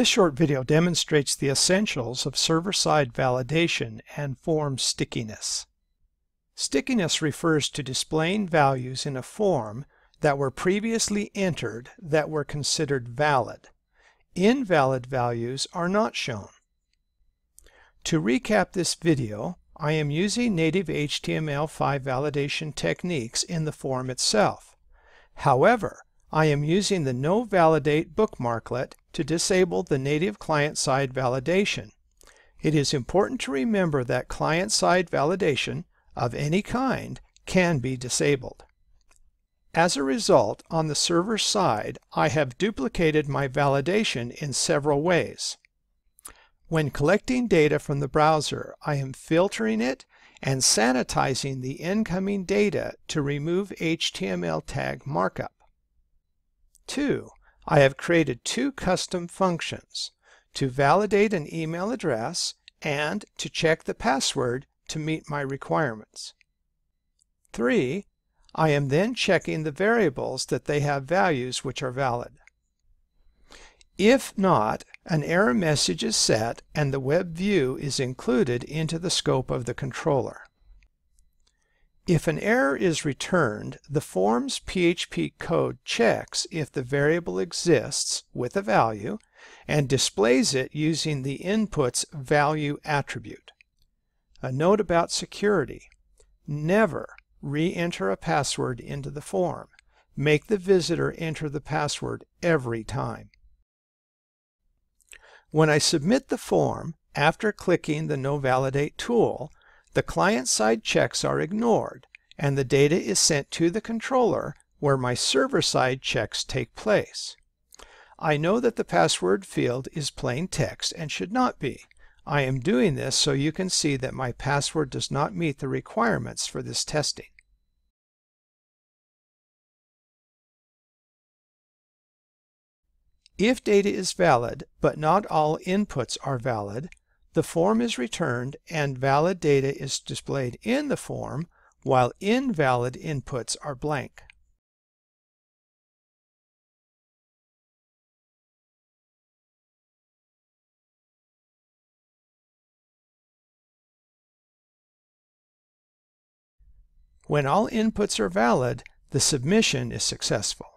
This short video demonstrates the essentials of server-side validation and form stickiness. Stickiness refers to displaying values in a form that were previously entered that were considered valid. Invalid values are not shown. To recap this video, I am using native HTML5 validation techniques in the form itself. However, I am using the No Validate bookmarklet to disable the native client-side validation. It is important to remember that client-side validation of any kind can be disabled. As a result, on the server side, I have duplicated my validation in several ways. When collecting data from the browser, I am filtering it and sanitizing the incoming data to remove HTML tag markup. 2. I have created two custom functions to validate an email address and to check the password to meet my requirements. 3. I am then checking the variables that they have values which are valid. If not, an error message is set and the web view is included into the scope of the controller. If an error is returned, the form's PHP code checks if the variable exists with a value and displays it using the input's value attribute. A note about security. Never re-enter a password into the form. Make the visitor enter the password every time. When I submit the form, after clicking the No Validate tool, the client-side checks are ignored and the data is sent to the controller where my server-side checks take place. I know that the password field is plain text and should not be. I am doing this so you can see that my password does not meet the requirements for this testing. If data is valid, but not all inputs are valid, the form is returned and valid data is displayed in the form while invalid inputs are blank. When all inputs are valid, the submission is successful.